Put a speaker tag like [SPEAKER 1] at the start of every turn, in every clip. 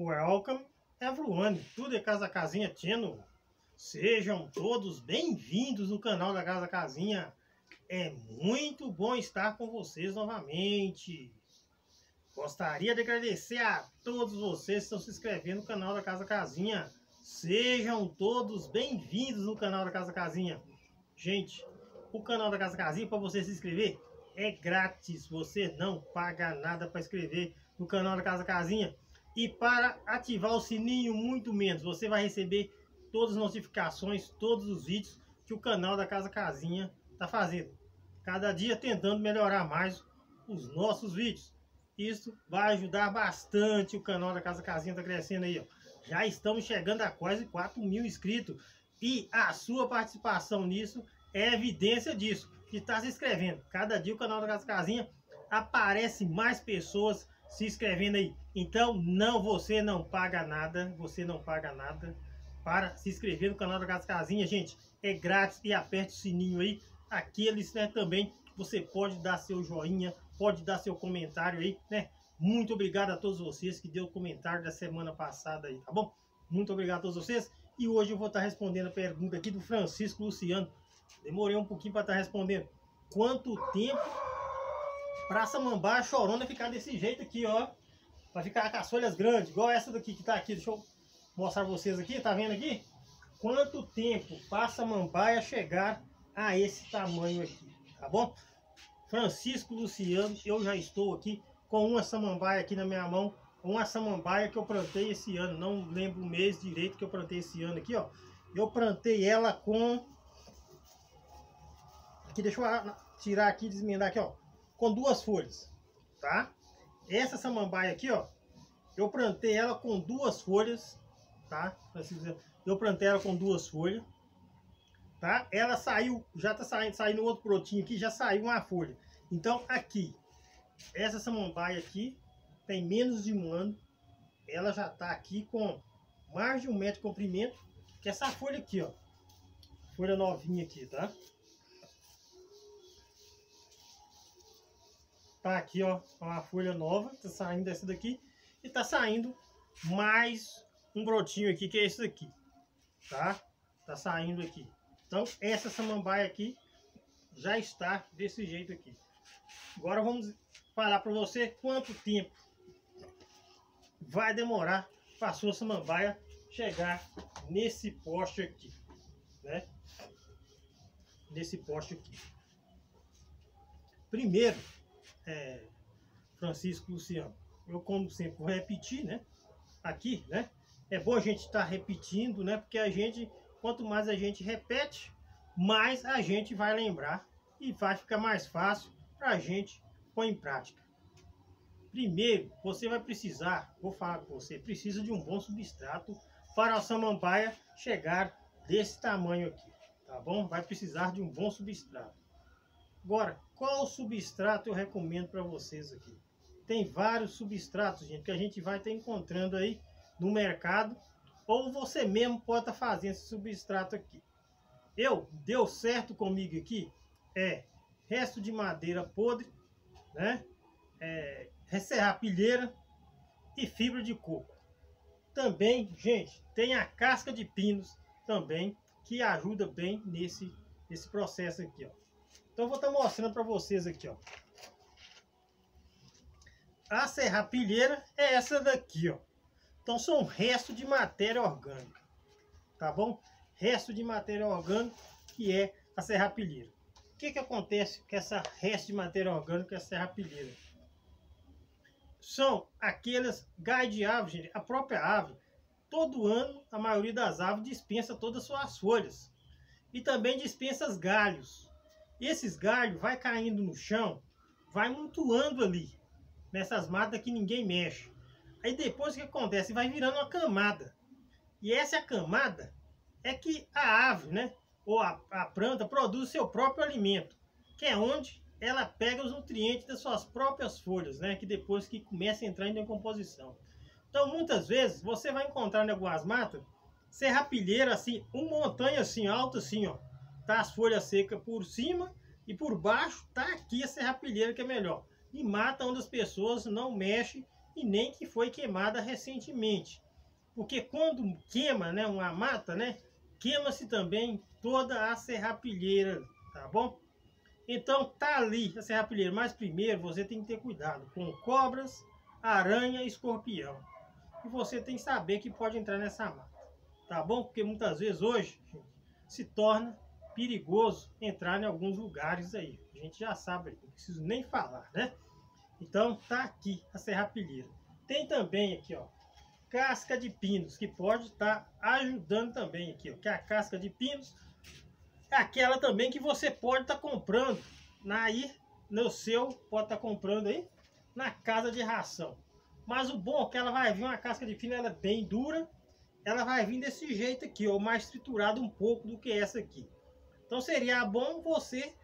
[SPEAKER 1] Welcome everyone to the Casa Casinha Channel. Sejam todos bem-vindos no canal da Casa Casinha. É muito bom estar com vocês novamente. Gostaria de agradecer a todos vocês que estão se inscrevendo no canal da Casa Casinha. Sejam todos bem-vindos no canal da Casa Casinha. Gente, o canal da Casa Casinha, para você se inscrever, é grátis. Você não paga nada para inscrever no canal da Casa Casinha. E para ativar o sininho, muito menos. Você vai receber todas as notificações, todos os vídeos que o canal da Casa Casinha está fazendo. Cada dia tentando melhorar mais os nossos vídeos. Isso vai ajudar bastante o canal da Casa Casinha está crescendo aí, ó. Já estamos chegando a quase 4 mil inscritos. E a sua participação nisso é evidência disso. Que está se inscrevendo. Cada dia o canal da Casa Casinha aparece mais pessoas se inscrevendo aí. Então, não, você não paga nada, você não paga nada para se inscrever no canal da Casa Casinha, gente. É grátis e aperte o sininho aí. Aqueles, né, também, você pode dar seu joinha, pode dar seu comentário aí, né? Muito obrigado a todos vocês que deu o comentário da semana passada aí, tá bom? Muito obrigado a todos vocês. E hoje eu vou estar respondendo a pergunta aqui do Francisco Luciano. Demorei um pouquinho para estar respondendo. Quanto tempo pra samambaia chorona ficar desse jeito aqui, ó. Pra ficar com as folhas grandes, igual essa daqui que tá aqui. Deixa eu mostrar pra vocês aqui, tá vendo aqui? Quanto tempo passa a samambaia chegar a esse tamanho aqui, tá bom? Francisco Luciano, eu já estou aqui com uma samambaia aqui na minha mão. Uma samambaia que eu plantei esse ano, não lembro o mês direito que eu plantei esse ano aqui, ó. Eu plantei ela com... Aqui, deixa eu tirar aqui, desmendar aqui, ó com duas folhas, tá? Essa samambaia aqui, ó, eu plantei ela com duas folhas, tá? Eu plantei ela com duas folhas, tá? Ela saiu, já tá saindo, saindo outro brotinho aqui, já saiu uma folha. Então, aqui, essa samambaia aqui, tem menos de um ano, ela já tá aqui com mais de um metro de comprimento, que essa folha aqui, ó, folha novinha aqui, tá? Tá aqui, ó, uma folha nova, tá saindo dessa daqui. E tá saindo mais um brotinho aqui, que é esse daqui, tá? Tá saindo aqui. Então, essa samambaia aqui já está desse jeito aqui. Agora vamos falar para você quanto tempo vai demorar para a sua samambaia chegar nesse poste aqui, né? Nesse poste aqui. Primeiro, é, Francisco Luciano. Eu, como sempre, vou repetir, né? Aqui, né? É bom a gente estar tá repetindo, né? Porque a gente, quanto mais a gente repete, mais a gente vai lembrar e vai ficar mais fácil para a gente pôr em prática. Primeiro, você vai precisar, vou falar com você, precisa de um bom substrato para a samambaia chegar desse tamanho aqui, tá bom? Vai precisar de um bom substrato. Agora, qual substrato eu recomendo para vocês aqui? Tem vários substratos, gente, que a gente vai estar encontrando aí no mercado. Ou você mesmo pode estar fazendo esse substrato aqui. Eu, deu certo comigo aqui, é resto de madeira podre, né? É, pilheira e fibra de coco. Também, gente, tem a casca de pinos também, que ajuda bem nesse, nesse processo aqui, ó. Então eu vou estar tá mostrando para vocês aqui, ó. A serrapilheira é essa daqui, ó. Então são restos de matéria orgânica, tá bom? Resto de matéria orgânica que é a serrapilheira. O que que acontece com essa resto de matéria orgânica, a serrapilheira? São aquelas galhos de árvore, gente, a própria árvore. Todo ano, a maioria das árvores dispensa todas as suas folhas. E também dispensa os galhos. Esses galhos vai caindo no chão, vai mutuando ali, nessas matas que ninguém mexe. Aí depois o que acontece? Vai virando uma camada. E essa camada é que a árvore, né? Ou a, a planta produz seu próprio alimento. Que é onde ela pega os nutrientes das suas próprias folhas, né? Que depois que começa a entrar em decomposição. Então, muitas vezes, você vai encontrar em algumas matas serrapilheira assim, uma montanha assim, alta assim, ó tá as folhas secas por cima e por baixo tá aqui a serrapilheira que é melhor. E mata onde as pessoas não mexem e nem que foi queimada recentemente. Porque quando queima né, uma mata, né, queima-se também toda a serrapilheira, tá bom? Então tá ali a serrapilheira, mas primeiro você tem que ter cuidado com cobras, aranha e escorpião. E você tem que saber que pode entrar nessa mata, tá bom? Porque muitas vezes hoje se torna perigoso entrar em alguns lugares aí. A gente já sabe, não preciso nem falar, né? Então tá aqui a serrapilheira. Tem também aqui, ó, casca de pinos, que pode estar tá ajudando também aqui, ó, que é a casca de pinos é aquela também que você pode estar tá comprando aí no seu, pode estar tá comprando aí na casa de ração. Mas o bom é que ela vai vir uma casca de pino, ela é bem dura, ela vai vir desse jeito aqui, ó, mais triturada um pouco do que essa aqui. Então seria bom você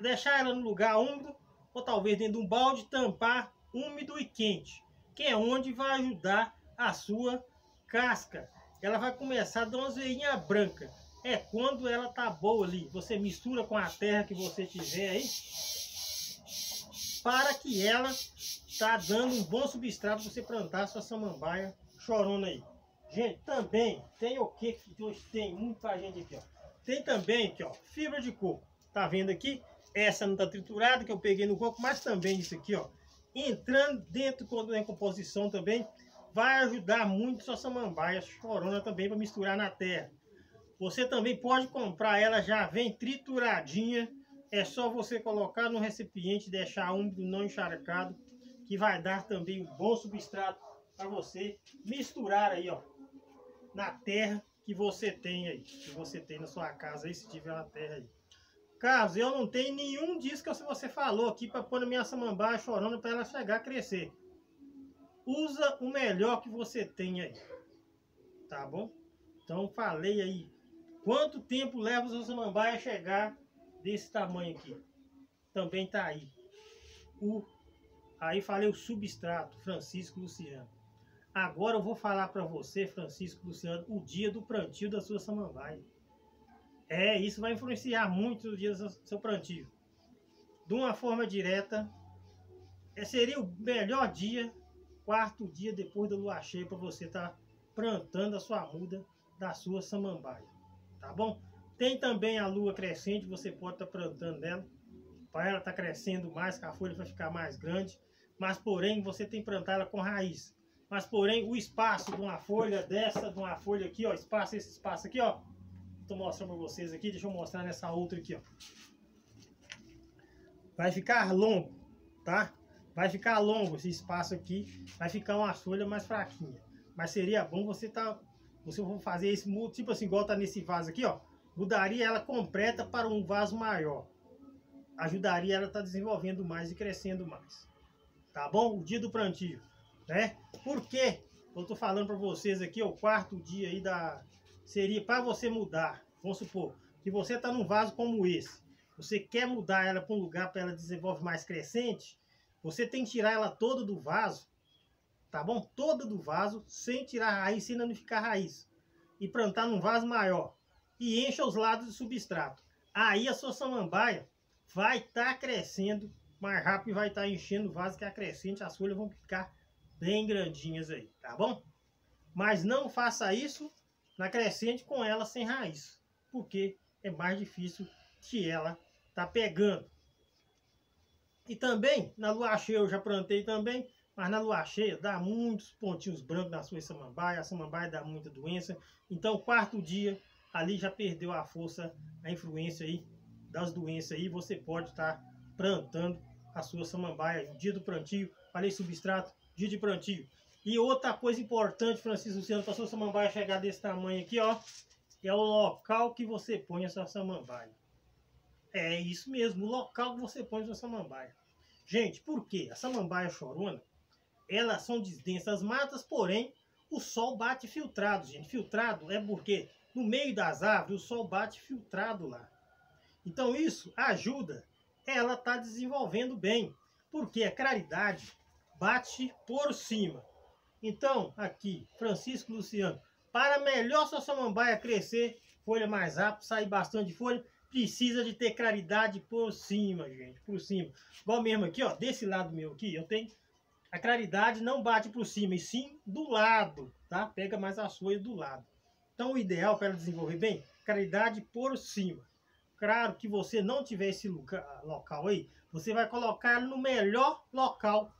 [SPEAKER 1] deixar ela no lugar úmido, ou talvez dentro de um balde, tampar úmido e quente, que é onde vai ajudar a sua casca. Ela vai começar a dar umas veinhas brancas. É quando ela tá boa ali. Você mistura com a terra que você tiver aí. Para que ela tá dando um bom substrato para você plantar a sua samambaia chorona aí. Gente, também tem o que que hoje tem muito pra gente aqui, ó. Tem também aqui, ó, fibra de coco. Tá vendo aqui? Essa não tá triturada, que eu peguei no coco, mas também isso aqui, ó. Entrando dentro da composição também, vai ajudar muito sua samambaia chorona também para misturar na terra. Você também pode comprar ela já vem trituradinha. É só você colocar no recipiente, deixar úmido, não encharcado, que vai dar também um bom substrato para você misturar aí, ó, na terra que você tem aí, que você tem na sua casa aí, se tiver uma terra aí. Caso eu não tenho nenhum disso que você falou aqui para pôr na minha samambaia chorando para ela chegar a crescer usa o melhor que você tem aí. Tá bom? Então falei aí. Quanto tempo leva seu samambaia a chegar desse tamanho aqui? Também tá aí. O, aí falei o substrato, Francisco Luciano. Agora eu vou falar para você, Francisco Luciano, o dia do plantio da sua samambaia. É, isso vai influenciar muito o dia do seu plantio. De uma forma direta, seria o melhor dia quarto dia depois da lua cheia para você estar tá plantando a sua muda da sua samambaia, tá bom? Tem também a lua crescente, você pode estar tá plantando ela, para ela estar tá crescendo mais, a folha vai ficar mais grande, mas porém você tem que plantar ela com raiz. Mas porém o espaço de uma folha dessa, de uma folha aqui, ó, espaço, esse espaço aqui, ó, tô mostrando para vocês aqui, deixa eu mostrar nessa outra aqui, ó. Vai ficar longo, tá? vai ficar longo esse espaço aqui, vai ficar uma folha mais fraquinha. Mas seria bom você tá, você for fazer esse tipo assim, igual tá nesse vaso aqui, ó, mudaria ela completa para um vaso maior. Ajudaria ela a tá desenvolvendo mais e crescendo mais. Tá bom? O dia do plantio, né? Por quê? Eu tô falando para vocês aqui, ó, o quarto dia aí da seria para você mudar. Vamos supor que você tá num vaso como esse. Você quer mudar ela para um lugar para ela desenvolver mais crescente, você tem que tirar ela toda do vaso, tá bom? Toda do vaso, sem tirar a raiz, sem danificar a raiz. E plantar num vaso maior. E encha os lados de substrato. Aí a sua samambaia vai estar tá crescendo mais rápido e vai estar tá enchendo o vaso que é crescente. As folhas vão ficar bem grandinhas aí, tá bom? Mas não faça isso na crescente com ela sem raiz. Porque é mais difícil que ela tá pegando. E também, na lua cheia eu já plantei também, mas na lua cheia dá muitos pontinhos brancos na sua samambaia, a samambaia dá muita doença. Então, quarto dia, ali já perdeu a força, a influência aí das doenças aí, você pode estar tá plantando a sua samambaia. Dia do plantio, falei substrato, dia de plantio. E outra coisa importante, Francisco Luciano, para sua samambaia chegar desse tamanho aqui, ó, é o local que você põe a sua samambaia. É isso mesmo, o local que você põe a sua samambaia. Gente, por quê? A samambaia chorona, elas são densas matas, porém, o sol bate filtrado, gente. Filtrado é porque no meio das árvores o sol bate filtrado lá. Então isso ajuda ela tá desenvolvendo bem, porque a claridade bate por cima. Então, aqui, Francisco Luciano, para melhor sua samambaia crescer, folha mais rápido, sair bastante folha, precisa de ter claridade por cima, gente, por cima. Igual mesmo aqui, ó, desse lado meu aqui, eu tenho A claridade não bate por cima, e sim do lado, tá? Pega mais as folhas do lado. Então, o ideal para ela desenvolver bem, claridade por cima. Claro que você não tiver esse local aí, você vai colocar no melhor local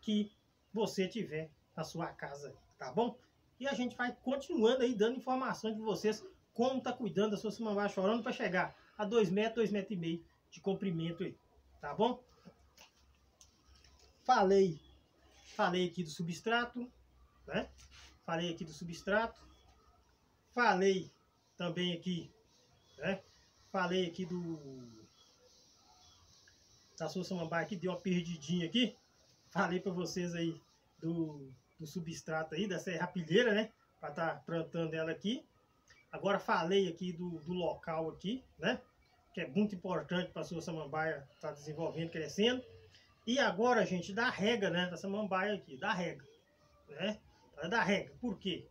[SPEAKER 1] que você tiver na sua casa, tá bom? E a gente vai continuando aí dando informações para vocês como tá cuidando da sua samambaia chorando para chegar a 2 metros, 2 metros e meio de comprimento aí, tá bom? Falei, falei aqui do substrato, né? Falei aqui do substrato, falei também aqui, né? Falei aqui do da sua samambaia aqui, deu uma perdidinha aqui. Falei para vocês aí do, do substrato aí, dessa rapilheira, né? Para estar tá plantando ela aqui. Agora falei aqui do, do local aqui, né? Que é muito importante para a sua samambaia estar tá desenvolvendo, crescendo. E agora, gente, da rega, né? Da samambaia aqui, da rega, né? Da rega. Por quê?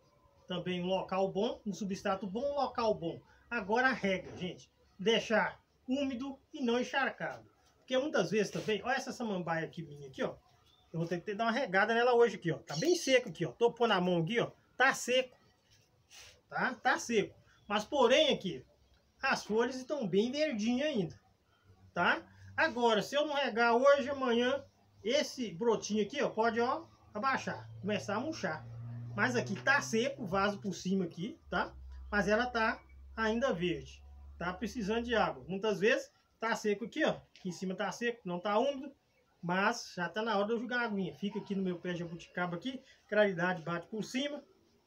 [SPEAKER 1] Também um local bom, um substrato bom, um local bom. Agora a rega, gente. Deixar úmido e não encharcado. Porque muitas vezes também, olha essa samambaia aqui minha aqui, ó. Eu vou ter que dar uma regada nela hoje aqui, ó. Tá bem seco aqui, ó. Tô pondo a mão aqui, ó. Tá seco. Tá? Tá seco. Mas porém aqui, as folhas estão bem verdinhas ainda. Tá? Agora, se eu não regar hoje, amanhã, esse brotinho aqui, ó, pode, ó, abaixar. Começar a murchar. Mas aqui tá seco, vaso por cima aqui, tá? Mas ela tá ainda verde. Tá precisando de água. Muitas vezes tá seco aqui, ó. Aqui em cima tá seco, não tá úmido. Mas já está na hora de eu jogar a aguinha. Fica aqui no meu pé de jabuticaba aqui, claridade bate por cima,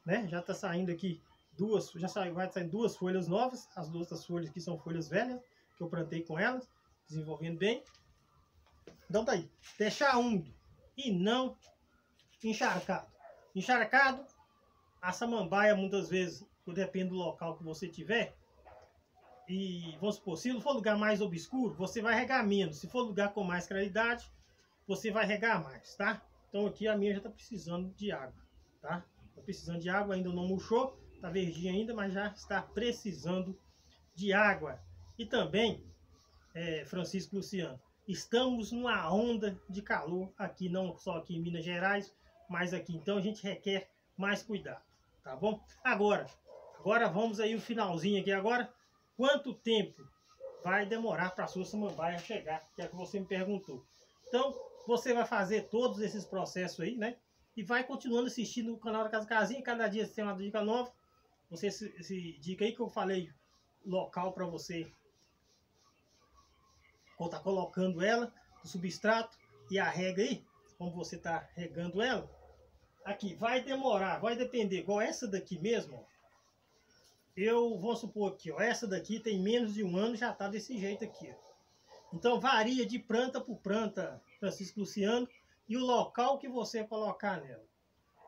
[SPEAKER 1] né? Já está saindo aqui duas, já saiu, vai sair duas folhas novas. As duas das folhas aqui são folhas velhas, que eu plantei com elas, desenvolvendo bem. Então tá aí, deixar úmido e não encharcado. Encharcado, a samambaia muitas vezes, depende do local que você tiver, e vamos supor, se for lugar mais obscuro, você vai regar menos. Se for lugar com mais claridade, você vai regar mais, tá? Então aqui a minha já está precisando de água, tá? Está precisando de água, ainda não murchou, está verdinha ainda, mas já está precisando de água. E também, é, Francisco Luciano, estamos numa onda de calor aqui, não só aqui em Minas Gerais, mas aqui. Então a gente requer mais cuidado, tá bom? Agora, agora vamos aí o finalzinho aqui agora. Quanto tempo vai demorar para a sua samambaia chegar? Que é o que você me perguntou. Então, você vai fazer todos esses processos aí, né? E vai continuando assistindo o canal da Casa Casinha. Cada dia tem uma dica nova. Você se, se dica aí que eu falei local para você estar tá colocando ela, o substrato e a rega aí, como você está regando ela. Aqui, vai demorar, vai depender, igual essa daqui mesmo, ó. Eu vou supor aqui, ó, essa daqui tem menos de um ano, já está desse jeito aqui, ó. Então varia de planta por planta, Francisco Luciano, e o local que você colocar nela.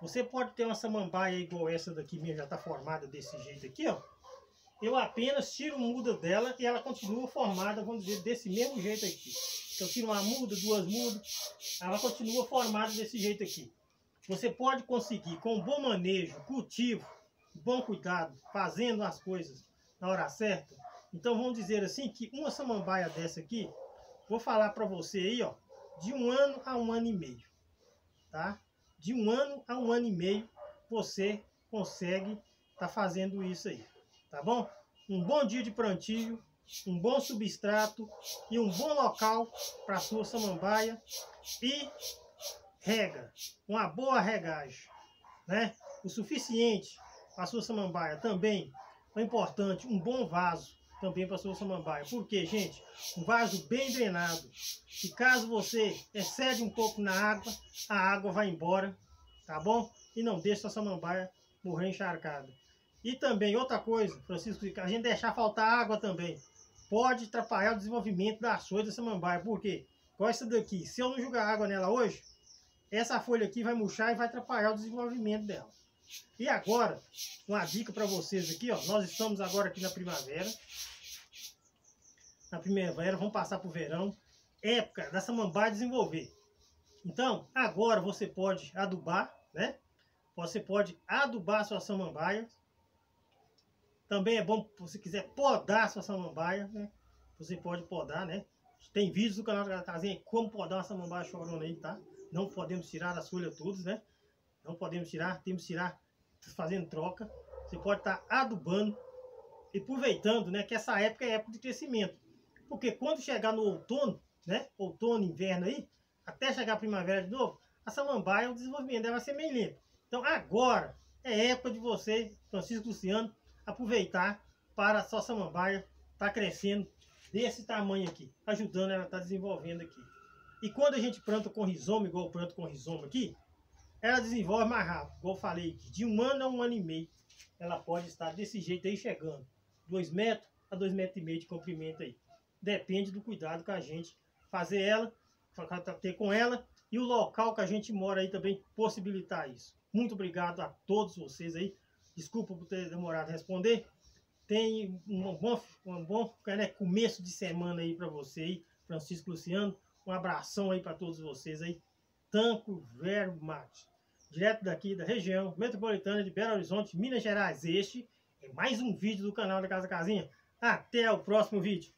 [SPEAKER 1] Você pode ter uma samambaia igual essa daqui mesmo, já está formada desse jeito aqui, ó. Eu apenas tiro muda dela e ela continua formada, vamos dizer, desse mesmo jeito aqui. Eu tiro uma muda, duas mudas, ela continua formada desse jeito aqui. Você pode conseguir, com bom manejo, cultivo, bom cuidado, fazendo as coisas na hora certa, então vamos dizer assim que uma samambaia dessa aqui, vou falar para você aí, ó, de um ano a um ano e meio, tá? De um ano a um ano e meio você consegue tá fazendo isso aí, tá bom? Um bom dia de plantio, um bom substrato e um bom local para sua samambaia e rega, uma boa regagem, né? O suficiente para sua samambaia também é importante, um bom vaso, também para sua samambaia. Por quê, gente? Um vaso bem drenado. E caso você excede um pouco na água, a água vai embora, tá bom? E não deixa a samambaia morrer encharcada. E também, outra coisa, Francisco, a gente deixar faltar água também. Pode atrapalhar o desenvolvimento das folhas da samambaia. Por quê? Igual essa daqui. Se eu não jogar água nela hoje, essa folha aqui vai murchar e vai atrapalhar o desenvolvimento dela. E agora, uma dica para vocês aqui, ó. Nós estamos agora aqui na primavera. Na primavera, vamos passar para o verão. Época da samambaia desenvolver. Então, agora você pode adubar, né? Você pode adubar sua samambaia. Também é bom, se você quiser podar sua samambaia, né? Você pode podar, né? Tem vídeos do canal da Casinha como podar uma samambaia chorona aí, tá? não podemos tirar as folhas todas, né? Não podemos tirar, temos que tirar fazendo troca. Você pode estar tá adubando e aproveitando, né? Que essa época é época de crescimento. Porque quando chegar no outono, né? Outono, inverno aí, até chegar a primavera de novo, a samambaia, o desenvolvimento dela vai ser meio lento. Então agora é época de você, Francisco Luciano, aproveitar para a sua samambaia estar tá crescendo desse tamanho aqui, ajudando ela a estar tá desenvolvendo aqui. E quando a gente planta com rizoma, igual eu planto com rizoma aqui, ela desenvolve mais rápido, igual eu falei de um ano a um ano e meio, ela pode estar desse jeito aí chegando, 2 metros a 2 metros e meio de comprimento aí. Depende do cuidado que a gente fazer ela, ter com ela e o local que a gente mora aí também possibilitar isso. Muito obrigado a todos vocês aí. Desculpa por ter demorado a responder. Tem um bom, um bom né, começo de semana aí para você aí, Francisco Luciano. Um abração aí para todos vocês aí. Tanco Verbo Matos. Direto daqui da região metropolitana de Belo Horizonte, Minas Gerais. Este é mais um vídeo do canal da Casa Casinha. Até o próximo vídeo.